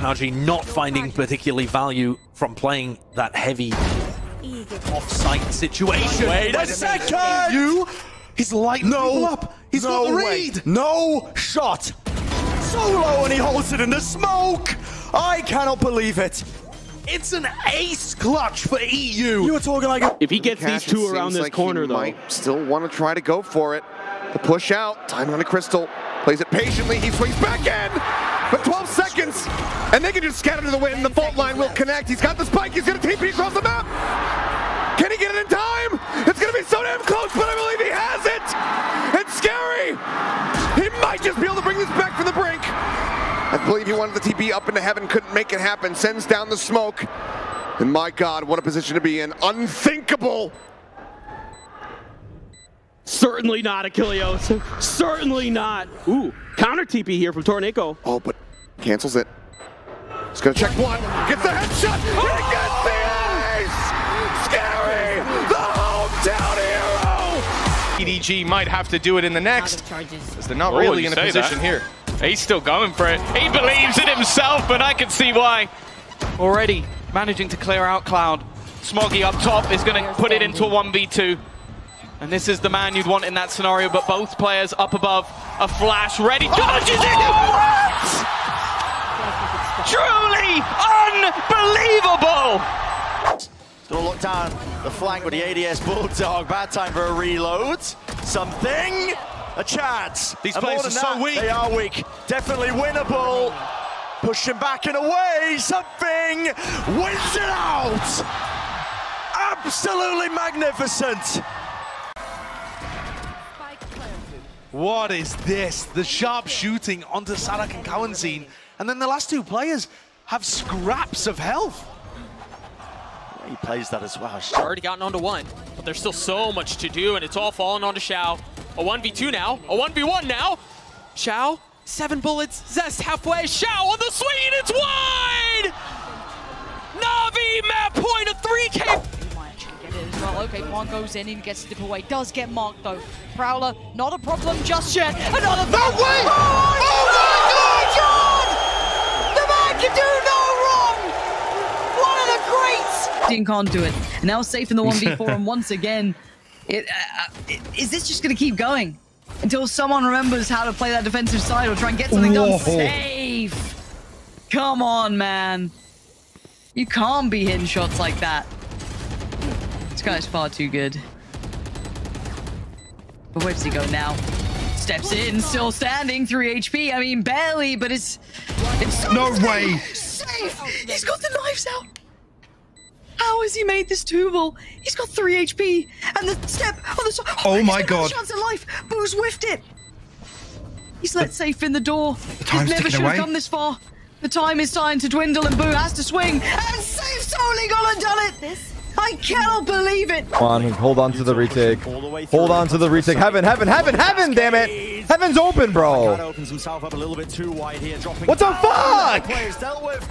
NRG not finding particularly value from playing that heavy off-site situation. Wait a second! You? He's lighting No! up. He's no got the way. read. No shot! Solo and he holds it in the smoke! I cannot believe it! It's an ace clutch for EU. You were talking like a... If he gets these two around this like corner, he though, might still want to try to go for it. The push out, time on a crystal, plays it patiently, he swings back in! But 12 seconds! And they can just scatter to the wind, the fault line will connect, he's got the spike, he's gonna TP across the map! Can he get it in time? It's gonna be so damn close, but I believe he has it! It's scary! He might just be able to bring this back from the brink! I believe he wanted the TP up into heaven, couldn't make it happen, sends down the smoke. And my god, what a position to be in. Unthinkable! certainly not Achilleos. certainly not. Ooh, counter TP here from Tornico. Oh, but cancels it. He's gonna check one. Gets the headshot. Oh! He gets the ace! Scary! The hometown hero! EDG might have to do it in the next, because they're not Oh, really in a position that. here. He's still going for it. He believes in himself, and I can see why. Already managing to clear out Cloud. Smoggy up top is going to put it into a 1v2. And this is the man you'd want in that scenario, but both players up above. A flash ready. Oh, Dodges it! What? Truly unbelievable! Gonna look down the flank with the ADS Bulldog. Bad time for a reload. Something. A chance. These And players are so that, weak. They are weak. Definitely winnable. Pushing back and away. Something. Wins it out. Absolutely magnificent. What is this? The sharp shooting onto Saadhak and cauanzin. And then the last two players have scraps of health. He plays that as well. They've already gotten onto one, but there's still so much to do, and it's all falling onto Shao. A 1v2 now, a 1v1 now. Shao, seven bullets, Zest halfway, Shao on the swing, and it's wide! Navi, map point, a 3k He might actually get it as well. Okay, one goes in and gets to dip away. Does get marked though. Prowler, not a problem just yet. Another No way! Oh can do no wrong! One of the greats! Dean can't do it. Now safe in the 1v4, and once again, it, uh, uh, it, is this just going to keep going? Until someone remembers how to play that defensive side or try and get something done safe. Come on, man. You can't be hitting shots like that. This guy's far too good. But where does he go now? Steps in, still standing, 3 HP. I mean, barely, but it's... it's No way. Safe! He's got the knives out! How has he made this tubal? He's got 3 HP, and the step on the side. Oh my he's got no God. chance of life! Boo's whiffed it! He's let safe in the door. He time's never ticking should have come this far. The time is starting to dwindle, and Boo has to swing. And Safe's only gone and done it! I cannot believe it! Come on, hold on to the retake. All the way Hold on to the retake. Heaven, heaven, heaven, heaven, damn it! Heaven's open, bro! opens himself up a little bit too wide here. What the fuck? Players dealt with.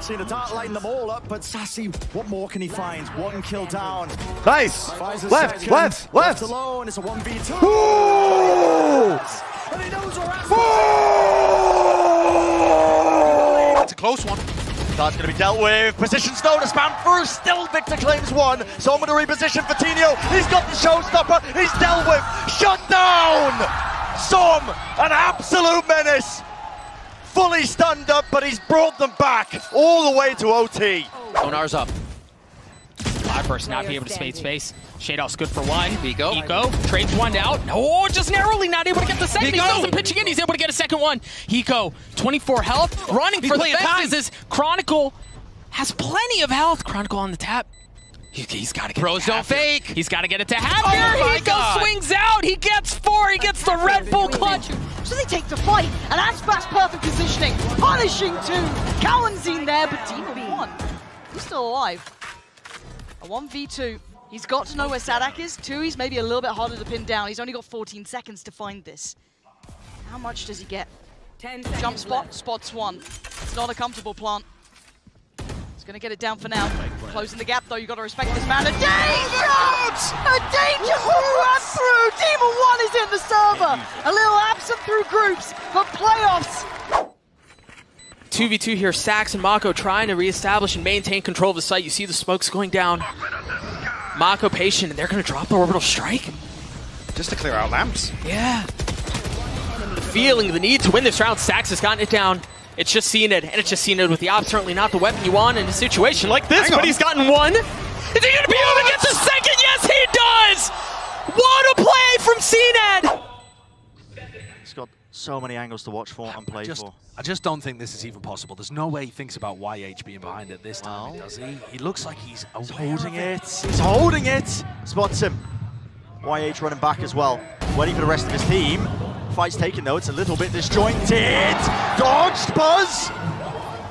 Seeing the dart lighting them all up, but Sassy, what more can he find? One kill down. Nice! Finds a Left, left, left! alone. It's a one v two. Ooh! And he knows It's a close one. That's going to be dealt with. Position Snow to spam through. Still Victor claims one. So I'm going to reposition for Tino. He's got the showstopper. He's dealt with. Shut down. Som, an absolute menace. Fully stunned up, but he's brought them back all the way to OT. Onar's up. Live burst not be able to spade space. Shadow's good for one. Eco. Eco trades one out. Oh, just narrowly not able to get the second. He doesn't pitching in. He's able to get a second one. Eco, 24 health, running He's for the playing time. fences. Is Chronicle has plenty of health. Chronicle on the tap. He, has got to get Pros it to don't fake. He's got to get it to Hafir. Oh my God. swings out. He gets four. He gets the Red Bull clutch. So they take the fight, and Aspas perfect positioning, punishing two. cauanzin there, but Demon one. He's still alive. A 1v2. He's got to know where Saadhak is. Two, he's maybe a little bit harder to pin down. He's only got 14 seconds to find this. How much does he get? Ten Jump spot, spots one. It's not a comfortable plant. He's gonna get it down for now. Closing the gap though, You've gotta respect this man. A danger! A danger through and through! Demon One is in the server! A little absent through groups, but playoffs! 2v2 here. Sax and Mako trying to reestablish and maintain control of the site. You see the smokes going down. Mako patient, and they're going to drop the orbital strike. Just to clear out lamps. Yeah. Feeling, the need to win this round. Sax has gotten it down. It's just seen it, and it's just seen it with the op. Certainly not the weapon you want in a situation like this, but he's gotten one. Is he going to be able to get the second? Yes, he does! What a play from CNED! So many angles to watch for and play just, for. I just don't think this is even possible. There's no way he thinks about YH being behind it this time, Well. does he? He looks like he's, He's holding of it. He's holding it. Spots him. YH running back as well. Waiting for the rest of his team. Fight's taken though. It's a little bit disjointed. Dodged Buzz.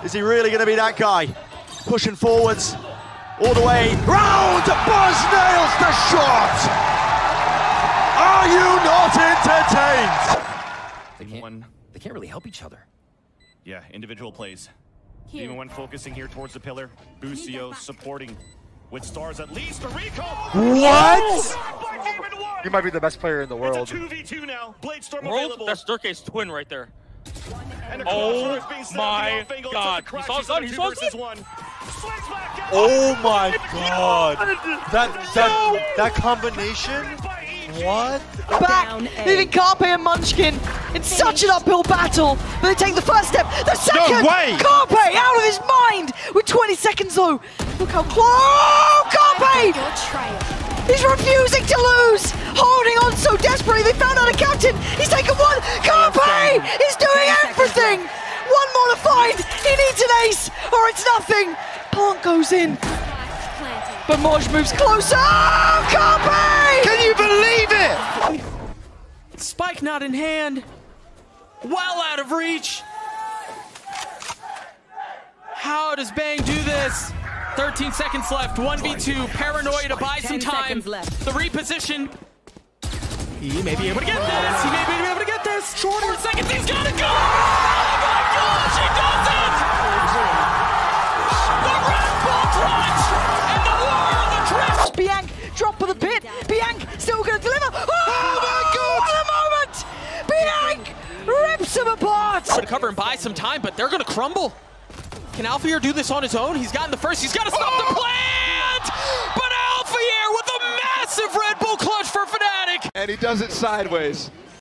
Is he really going to be that guy? Pushing forwards. All the way round. Buzz nails the shot. Are you not entertained? They can't, really help each other. Yeah, individual plays. Even when focusing here towards the pillar, Busio supporting with stars at least for Rico. What? Oh, He might be the best player in the world. It's a 2v2 now. Bladestorm World, available. that's Durk's twin right there. Oh crossroads being set up my in off angle. It's God. He saw He's gun, he saw versus gun. one. Swings back out. Oh my god. That that that combination. What? Back, leaving Carpe and Munchkin in such an uphill battle. But they take the first step. The second! no way! Carpe out of his mind with 20 seconds though. Look how close! Oh, Carpe! He's refusing to lose! Holding on so desperately, they found out a captain! He's taken one! Carpe! He's doing everything! One more to find! He needs an ace, or it's nothing! Plant goes in. But Moj moves closer! Oh, Carpe! Can you believe it? Spike not in hand. Well out of reach. How does Bang do this? 13 seconds left. 1v2. Paranoia to buy some time. left. The reposition. He may be able to get this. He may be able to get this. Shorter seconds. He's got rips him apart. Try to cover and buy some time, but they're going to crumble. Can Alfajer do this on his own? He's gotten the first. He's got to stop the oh! plant! But Alfajer with a massive Red Bull clutch for Fnatic. And he does it sideways.